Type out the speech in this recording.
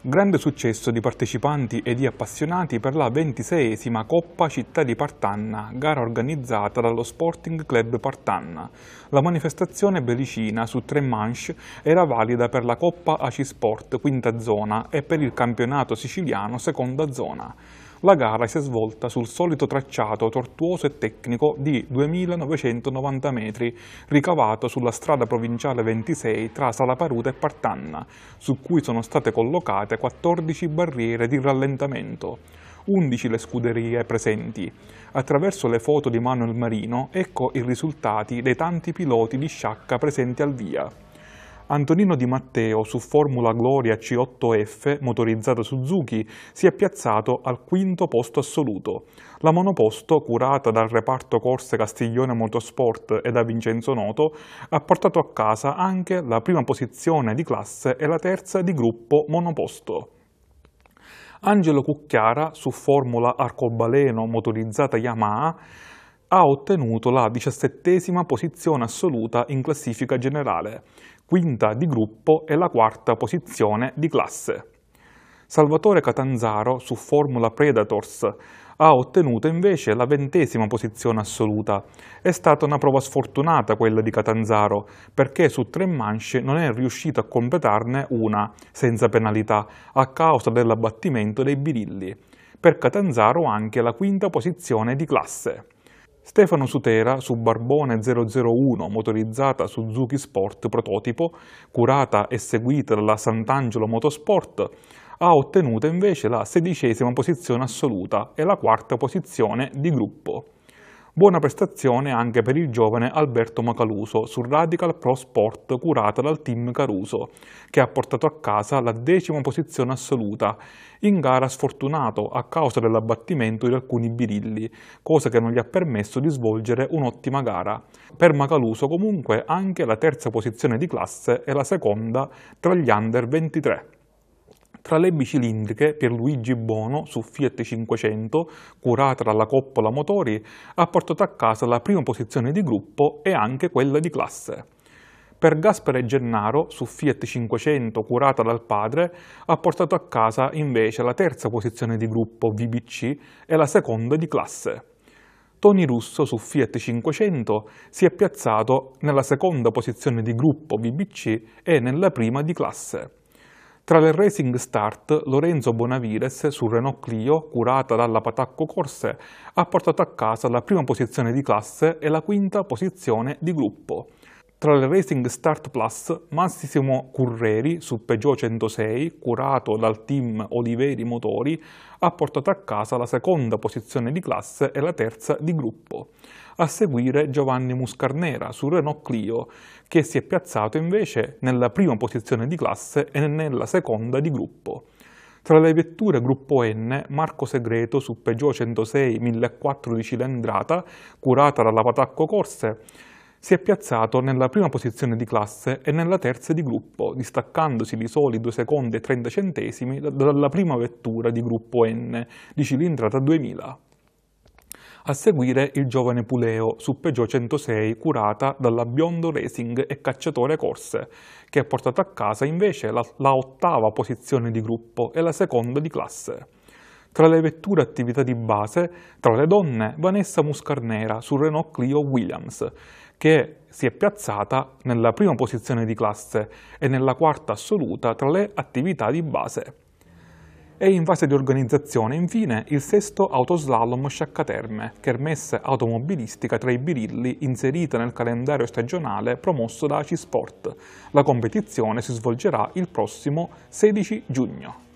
Grande successo di partecipanti e di appassionati per la ventiseiesima Coppa Città di Partanna, gara organizzata dallo Sporting Club Partanna. La manifestazione belicina su tre manche era valida per la Coppa AC Sport quinta zona e per il campionato siciliano seconda zona. La gara si è svolta sul solito tracciato tortuoso e tecnico di 2990 metri, ricavato sulla strada provinciale 26 tra Salaparuta e Partanna, su cui sono state collocate 14 barriere di rallentamento. 11 le scuderie presenti. Attraverso le foto di Manuel Marino, ecco i risultati dei tanti piloti di sciacca presenti al via. Antonino Di Matteo su Formula Gloria C8F motorizzata Suzuki si è piazzato al quinto posto assoluto. La monoposto, curata dal reparto Corse Castiglione Motorsport e da Vincenzo Noto, ha portato a casa anche la prima posizione di classe e la terza di gruppo monoposto. Angelo Cucchiara su Formula Arcobaleno motorizzata Yamaha ha ottenuto la diciassettesima posizione assoluta in classifica generale, quinta di gruppo e la quarta posizione di classe. Salvatore Catanzaro su Formula Predators ha ottenuto invece la ventesima posizione assoluta. È stata una prova sfortunata quella di Catanzaro, perché su tre manche non è riuscito a completarne una, senza penalità, a causa dell'abbattimento dei birilli. Per Catanzaro anche la quinta posizione di classe. Stefano Sutera su Barbone 001 motorizzata Suzuki Sport prototipo, curata e seguita dalla Sant'Angelo Motorsport, ha ottenuto invece la sedicesima posizione assoluta e la quarta posizione di gruppo. Buona prestazione anche per il giovane Alberto Macaluso su Radical Pro Sport curata dal team Caruso, che ha portato a casa la decima posizione assoluta, in gara sfortunato a causa dell'abbattimento di alcuni birilli, cosa che non gli ha permesso di svolgere un'ottima gara. Per Macaluso comunque anche la terza posizione di classe e la seconda tra gli under 23. Tra le bicilindriche, Pierluigi Bono su Fiat 500, curata dalla Coppola Motori, ha portato a casa la prima posizione di gruppo e anche quella di classe. Per Gaspare Gennaro, su Fiat 500 curata dal padre, ha portato a casa invece la terza posizione di gruppo VBC e la seconda di classe. Tony Russo su Fiat 500 si è piazzato nella seconda posizione di gruppo VBC e nella prima di classe. Tra le Racing Start, Lorenzo Bonavires su Renault Clio, curata dalla Patacco Corse, ha portato a casa la prima posizione di classe e la quinta posizione di gruppo. Tra le Racing Start Plus, Massimo Curreri su Peugeot 106, curato dal team Oliveri Motori, ha portato a casa la seconda posizione di classe e la terza di gruppo. A seguire Giovanni Muscarnera su Renault Clio, che si è piazzato invece nella prima posizione di classe e nella seconda di gruppo. Tra le vetture gruppo N, Marco Segreto su Peugeot 106 1004 di cilindrata, curata dalla Patacco Corse, si è piazzato nella prima posizione di classe e nella terza di gruppo, distaccandosi di soli 2 secondi e 30 centesimi dalla prima vettura di gruppo N di cilindrata 2000. A seguire il giovane Puleo su Peugeot 106 curata dalla Biondo Racing e Cacciatore Corse, che ha portato a casa invece la, la ottava posizione di gruppo e la seconda di classe. Tra le vetture attività di base, tra le donne, Vanessa Muscarnera su Renault Clio Williams, che si è piazzata nella prima posizione di classe e nella quarta assoluta tra le attività di base. È in fase di organizzazione infine il sesto autoslalom Sciaccaterme, kermesse automobilistica tra i birilli inserita nel calendario stagionale promosso da ACI Sport. La competizione si svolgerà il prossimo 16 giugno.